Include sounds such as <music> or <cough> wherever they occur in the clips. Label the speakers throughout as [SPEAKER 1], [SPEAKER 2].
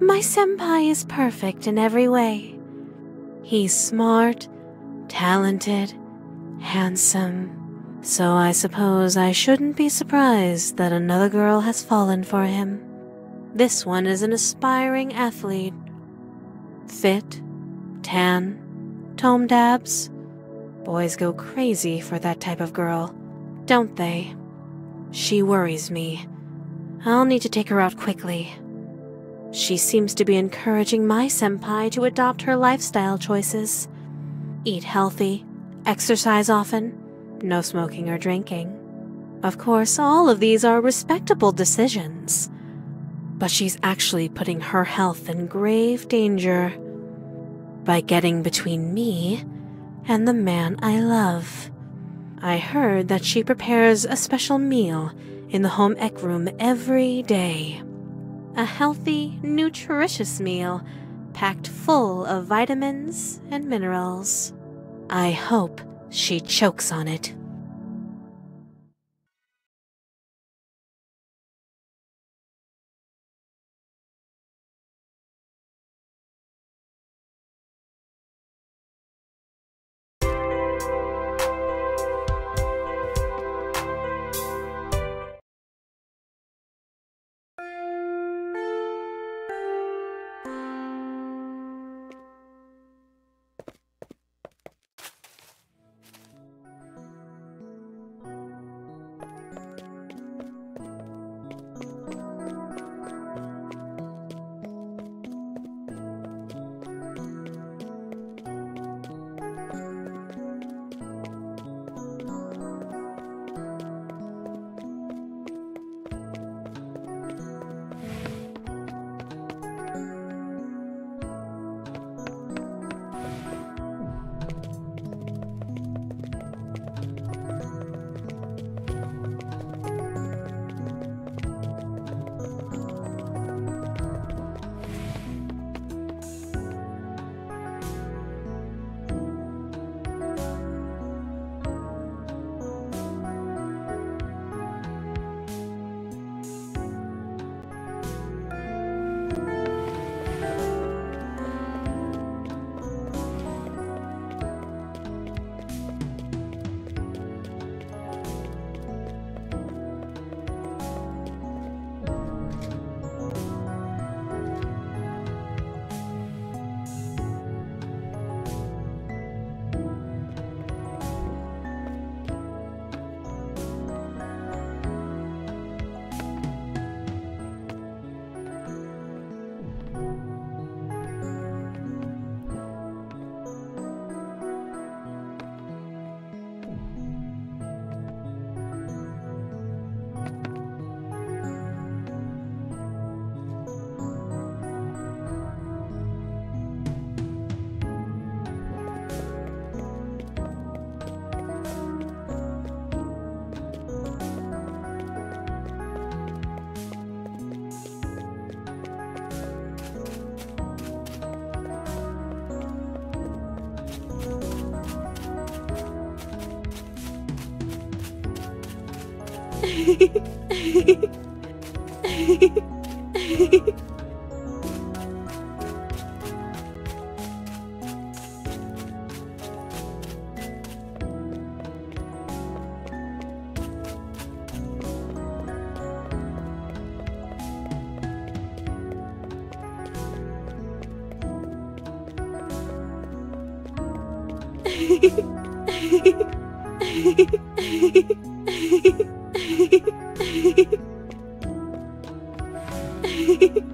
[SPEAKER 1] My senpai is perfect in every way. He's smart, talented, handsome, so I suppose I shouldn't be surprised that another girl has fallen for him. This one is an aspiring athlete. Fit, tan, tome dabs. Boys go crazy for that type of girl, don't they? She worries me. I'll need to take her out quickly. She seems to be encouraging my senpai to adopt her lifestyle choices. Eat healthy, exercise often, no smoking or drinking. Of course, all of these are respectable decisions. But she's actually putting her health in grave danger by getting between me and the man I love. I heard that she prepares a special meal in the home ec room every day a healthy, nutritious meal packed full of vitamins and minerals. I hope she chokes on it. Hehehehe <laughs> Hehehehe. <laughs>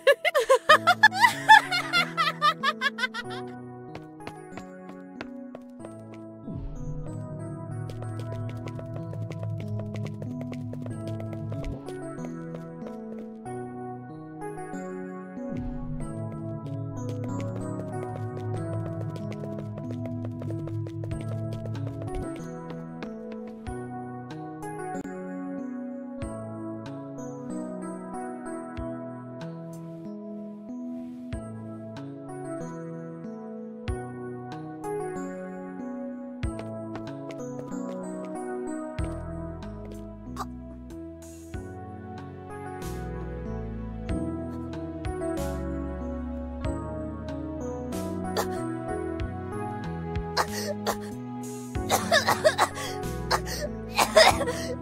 [SPEAKER 1] Hehehe